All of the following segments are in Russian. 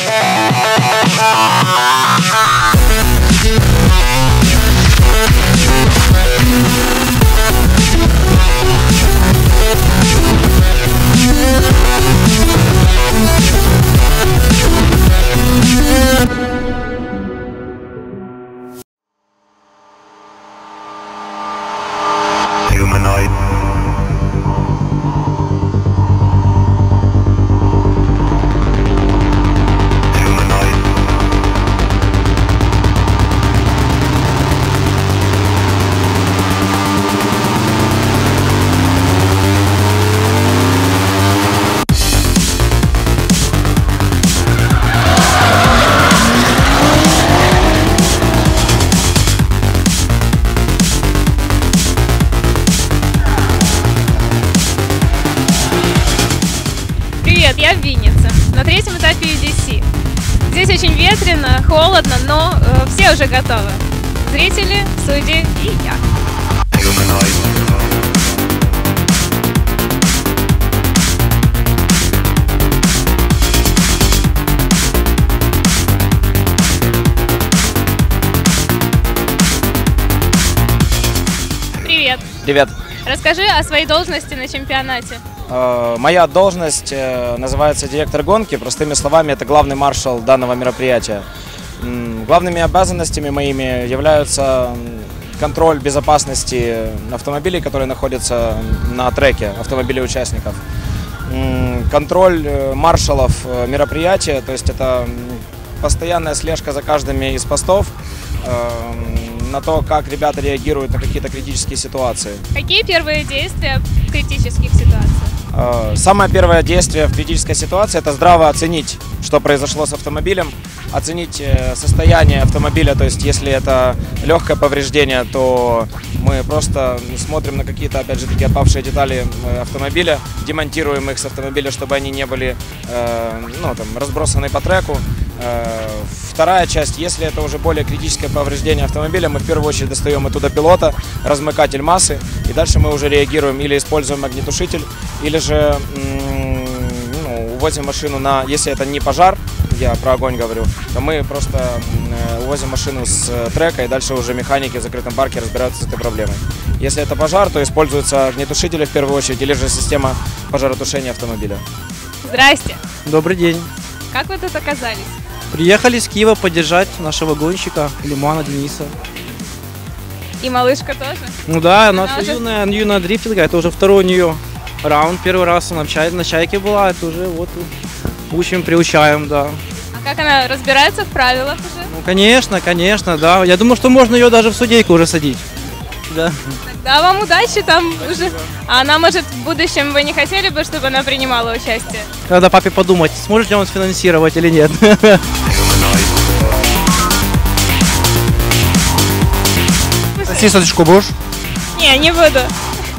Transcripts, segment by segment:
Thank ветрено, холодно, но э, все уже готовы. Зрители, судьи и я. Привет. Привет. Расскажи о своей должности на чемпионате. Э, Моя должность э, называется директор гонки. Простыми словами, это главный маршал данного мероприятия. Главными обязанностями моими являются контроль безопасности автомобилей, которые находятся на треке, автомобилей участников. Контроль э, маршалов мероприятия, то есть это постоянная слежка за каждым из постов, на то, как ребята реагируют на какие-то критические ситуации. Какие первые действия в критических ситуациях? Э, Самое первое действие в критической ситуации – это здраво оценить, что произошло с автомобилем, оценить э, состояние автомобиля, то есть если это легкое повреждение, то мы просто смотрим на какие-то, опять же, таки отпавшие детали э, автомобиля, демонтируем их с автомобиля, чтобы они не были э, ну, там, разбросаны по треку. Вторая часть, если это уже более критическое повреждение автомобиля, мы в первую очередь достаем оттуда пилота, размыкатель массы, и дальше мы уже реагируем или используем огнетушитель, или же ну, увозим машину на, если это не пожар, я про огонь говорю, то мы просто э, увозим машину с э, трека, и дальше уже механики в закрытом парке разбираются с этой проблемой. Если это пожар, то используются огнетушители в первую очередь, или же система пожаротушения автомобиля. Здрасте. Добрый день. Как вы тут оказались? Приехали с Киева поддержать нашего гонщика Лимана Дениса. И малышка тоже? Ну да, наша Она уже- юная, юная дрифтинга, это уже второй у нее раунд. Первый раз она на чайке была, это уже вот учим, приучаем, да. А как она разбирается в правилах уже? Ну, конечно, конечно, да. Я думаю, что можно ее даже в судейку уже садить. Да. Да, вам удачи там уже. А она, может, в будущем вы не хотели бы, чтобы она принимала участие? Надо папе подумать, сможет ли он сфинансировать или нет. Сосисочку будешь? Не, не буду.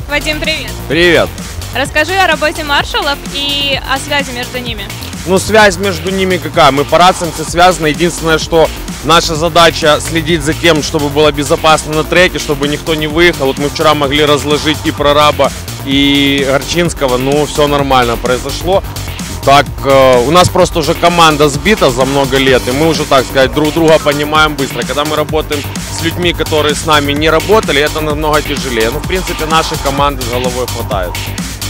Вадим, привет. Привет. Расскажи о работе маршалов и о связи между ними. Ну, связь между ними какая? Мы по рациям все связаны. Единственное, что наша задача следить за тем, чтобы было безопасно на треке, чтобы никто не выехал. Вот мы вчера могли разложить и прораба, и Горчинского. Ну, все нормально произошло. Так, э, у нас просто уже команда сбита за много лет, и мы уже, так сказать, друг друга понимаем быстро. Когда мы работаем с людьми, которые с нами не работали, это намного тяжелее. Ну, в принципе, нашей команды головой хватает.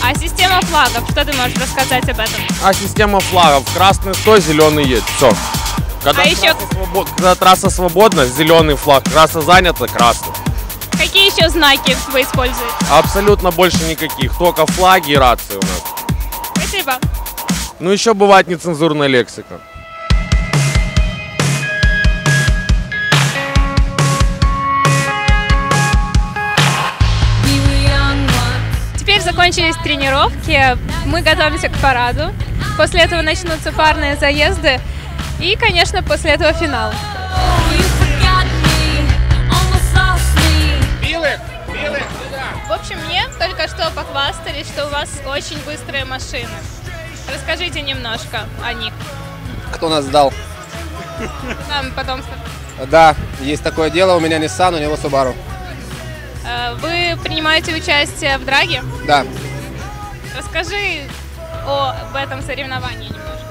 А система флагов, что ты можешь рассказать об этом? А система флагов. Красный стой, зеленый едет. Все. Когда, А еще- трасса свобод- когда трасса свободна, зеленый флаг. Трасса занята, красный. Какие еще знаки вы используете? Абсолютно больше никаких. Только флаги и рации у нас. Спасибо. Ну, еще бывает нецензурная лексика. Закончились тренировки, мы готовимся к параду. После этого начнутся парные заезды и, конечно, после этого финал. В общем, мне только что похвастались, что у вас очень быстрые машины. Расскажите немножко о них. Кто нас сдал? Нам потом... Да, есть такое дело, у меня Nissan, у него Subaru. Э, Вы принимаете участие в драге? Да, Расскажи о- об этом соревновании немножко.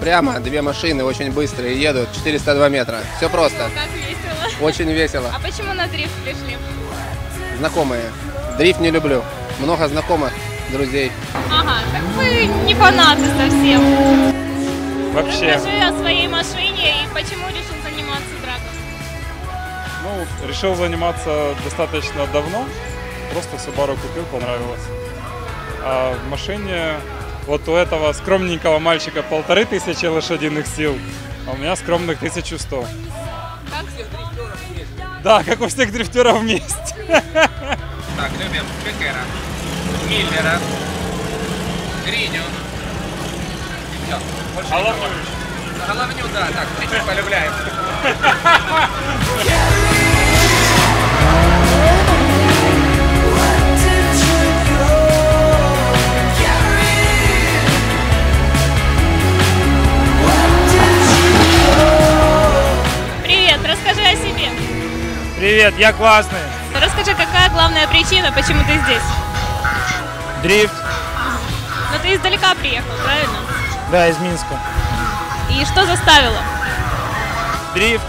Прямо две машины очень быстрые едут, 402 метра. Все просто, Как весело. очень весело. А почему на дрифт пришли? Знакомые. Дрифт не люблю. Много знакомых, друзей. Ага, так вы не фанаты совсем. Вообще, Расскажи о своей машине и почему решил заниматься дракой. Ну, решил заниматься достаточно давно. Просто Subaru купил, понравилось. А в машине вот у этого скромненького мальчика полторы тысячи лошадиных сил, а у меня скромных 1100. Как? Да, как у всех дрифтеров вместе. Так, любим Бекера, Миллера, Гриню. Головню, да, так, чуть-чуть полюбляем. Привет, я классный. Расскажи, какая главная причина, почему ты здесь? Дрифт. Но ты издалека приехал, правильно? Да, из Минска. И что заставило? Дрифт.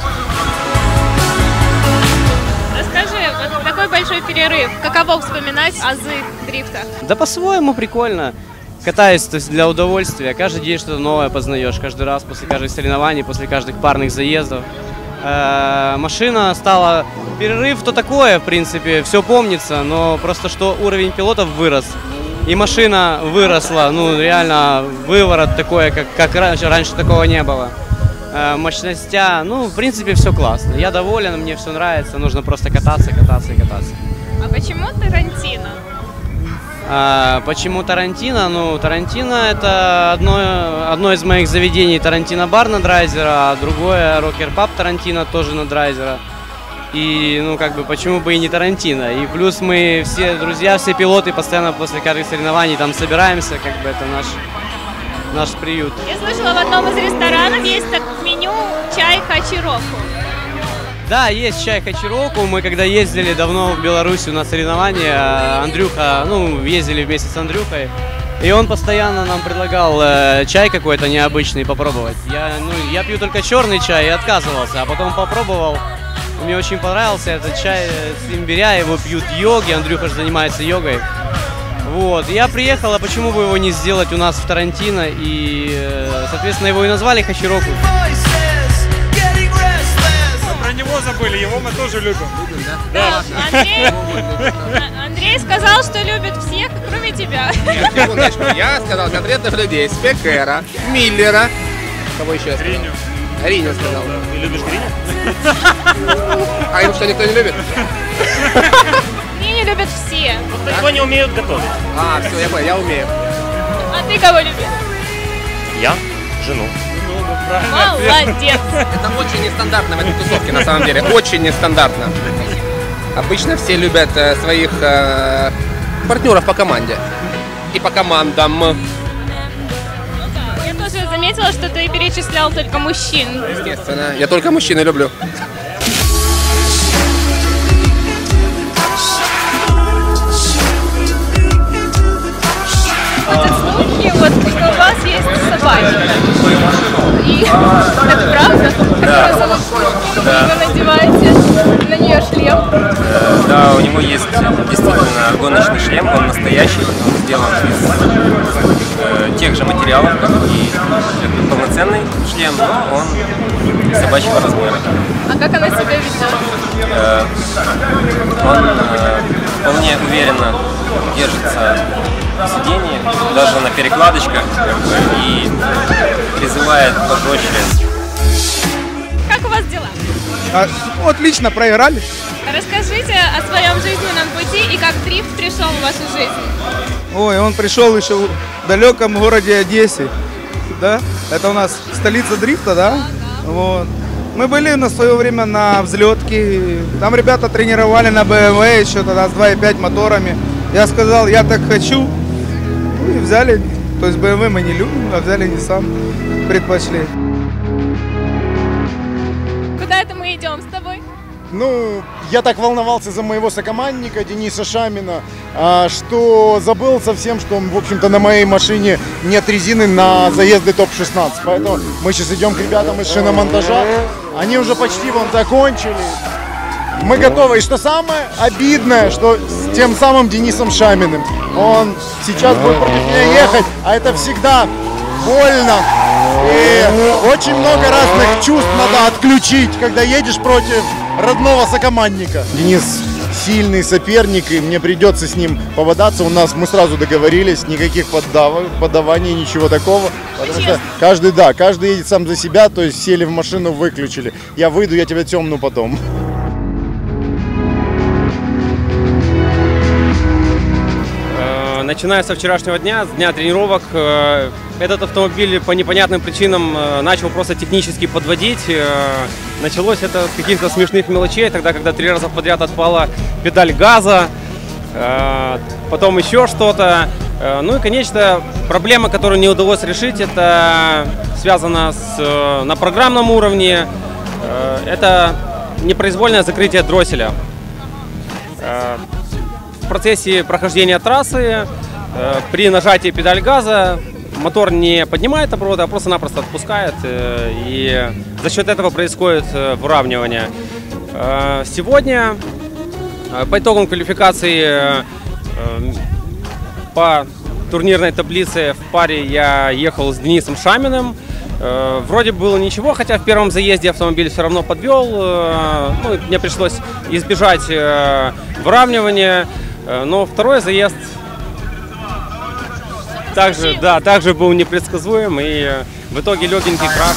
Расскажи, вот такой большой перерыв. Каково вспоминать азы дрифта? Да по-своему прикольно. Катаюсь то есть для удовольствия. Каждый день что-то новое познаешь. Каждый раз после каждых соревнований, после каждых парных заездов. Э, Машина стала... Перерыв то такое, в принципе, все помнится, но просто что уровень пилотов вырос. И машина выросла, ну реально выворот такое, как, как раньше, раньше такого не было. Э, Мощностя, ну в принципе все классно. Я доволен, мне все нравится, нужно просто кататься, кататься и кататься. А почему Тарантино? А, почему Тарантино? Ну, Тарантино это одно, одно из моих заведений Тарантино бар на драйзера, а другое Рокер Паб Тарантино тоже на драйзера. И, ну, как бы, почему бы и не Тарантино? И плюс мы все друзья, все пилоты постоянно после каждых соревнований там собираемся, как бы это наш, наш приют. Я слышала, в одном из ресторанов есть так меню чай хачироку. Да, есть чай Хачироку. Мы когда ездили давно в Беларусь на соревнования, Андрюха, ну, ездили вместе с Андрюхой. И он постоянно нам предлагал э, чай какой-то необычный попробовать. Я, ну, я пью только черный чай и отказывался, а потом попробовал. Мне очень понравился этот чай с имбиря, его пьют йоги, Андрюха же занимается йогой. Вот, я приехал, а почему бы его не сделать у нас в Тарантино? И, э, соответственно, его и назвали Хачироку. Него забыли, его мы тоже любим. Да, Андрей, А- Андрей сказал, что любит всех, кроме тебя. Нет, секундочку, я сказал конкретных людей. Спекера, Миллера. Кого еще я сказал? Гриню. Риню сказал. Ты любишь Гриню? А им что, никто не любит? Не любят все. Просто его не умеют готовить. А, все, я понял, я умею. А ты кого любишь? Я? Жену. Молодец. Это очень нестандартно в этой тусовке, на самом деле. Очень нестандартно. Обычно все любят э, своих э, партнеров по команде. И по командам. Я тоже заметила, что ты перечислял только мужчин. Естественно. Я только мужчин и люблю. Собачка. И это правда? Как зовут? Вы надеваете на нее шлем. Да, у него есть действительно гоночный шлем, он настоящий, он сделан из э, тех же материалов, как и полноценный шлем, но он собачьего размера. А как она себя ведет? Э, он э, вполне уверенно держится в сидении, даже на перекладочках, и призывает пожестче. Как у вас дела? ну, отлично, проиграли. Расскажите о своем жизненном пути и как дрифт пришел в вашу жизнь. Ой, он пришел еще в далеком городе Одессе. Да? Это у нас столица дрифта, да? Вот. Мы были на свое время на взлетке. Там ребята тренировали на BMW еще тогда с 2.5 моторами. Я сказал, я так хочу. Ну и взяли. То есть BMW мы не любим, а взяли Nissan. Предпочли. Это идем с тобой? Ну, я так волновался за моего сокомандника Дениса Шамина, а, что забыл совсем, что, в общем-то, на моей машине нет резины на заезды топ-16. Поэтому мы сейчас идем к ребятам из шиномонтажа. Они уже почти вон закончили. Мы готовы. И что самое обидное, что с тем самым Денисом Шаминым. Он сейчас будет против меня ехать, а это всегда больно. И очень много разных чувств надо отключить, когда едешь против родного сокомандника. Денис сильный соперник, и мне придется с ним поводаться. У нас мы сразу договорились, никаких поддав... поддаваний, ничего такого. Потому что каждый, да, каждый едет сам за себя, то есть сели в машину, выключили. Я выйду, я тебя темну потом. Э, Начиная со вчерашнего дня, с дня тренировок, э, этот автомобиль по непонятным причинам э, начал просто технически подводить. Э, Началось это с каких-то смешных мелочей, тогда, когда три раза подряд отпала педаль газа, э, потом еще что-то. Ну и, конечно, проблема, которую не удалось решить, это связано с, на программном уровне. Это непроизвольное закрытие дросселя. В процессе прохождения трассы при нажатии педаль газа мотор не поднимает обороты, а просто-напросто отпускает. э, И за счет этого происходит э, выравнивание. Э, Сегодня по итогам квалификации по турнирной таблице в паре я ехал с Денисом Шаминым. Вроде было ничего, хотя в первом заезде автомобиль все равно подвел. Ну, мне пришлось избежать выравнивания. Но второй заезд также, да, также был непредсказуем. И э, в итоге легенький крах.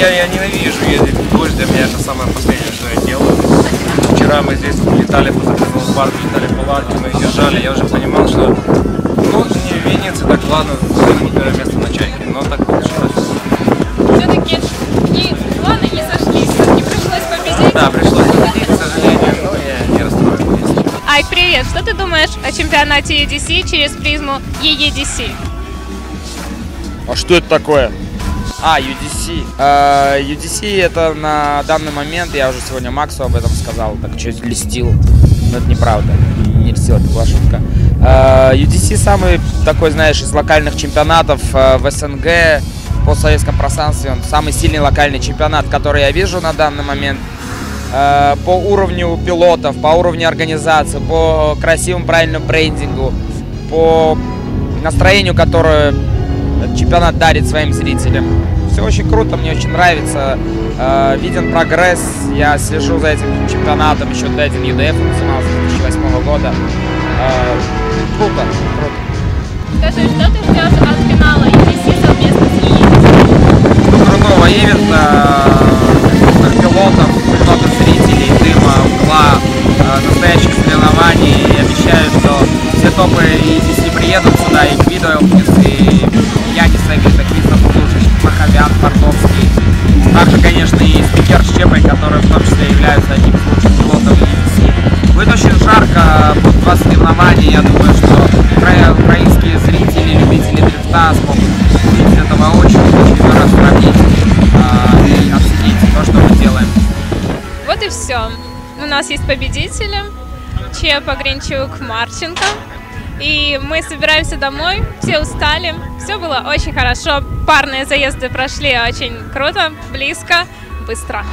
Я, я ненавижу ездить в дождь, для меня это самое последнее, что я делаю. Вчера мы здесь летали по закрытому парку, летали по ларке, мы езжали, я уже понимал, что ну не в Виннице, так ладно, займут первое место на чайке, но так получилось. Все-таки и планы не сошлись, не пришлось победить. Да, пришлось победить, к сожалению, но я не расстроен. Айк, привет! Что ты думаешь о чемпионате EDC через призму EEDC? А что это такое? А, UDC. Э, UDC это на данный момент, я уже сегодня Максу об этом сказал, так чуть листил. Но это неправда. Не листил, это была шутка. Э, UDC самый такой, знаешь, из локальных чемпионатов э, в СНГ, по советском пространстве, он самый сильный локальный чемпионат, который я вижу на данный момент. Э, по уровню пилотов, по уровню организации, по красивому правильному брендингу, по настроению, которое этот чемпионат дарит своим зрителям. Все очень круто, мне очень нравится. Э, виден прогресс. Я слежу за этим чемпионатом еще до этим ЮДФ занимался с 2008 года. Э, круто, круто. Скажи, что ты ждешь от финала EDC совместно с EEDC? крутого ивента, крутых пилотов, много зрителей, дыма, угла, э, настоящих соревнований. Обещаю, что все топы и если приедут сюда, и Гвидо Элкнис, и Янис Авита, Кристоф Лужич, Маховян, Портовский. Также, конечно, и спикер Щепой, которые в том числе являются одним из лучших пилотов EDC. Будет очень жарко, будут два соревнования. Я думаю, что укра- украинские зрители, любители дрифта смогут увидеть этого очень-очень раз сравнить а, и оценить то, что мы делаем. Вот и все. У нас есть победители. Чепа, Гринчук, Марченко. И мы собираемся домой, все устали. Все было очень хорошо. Парные заезды прошли очень круто, близко, быстро.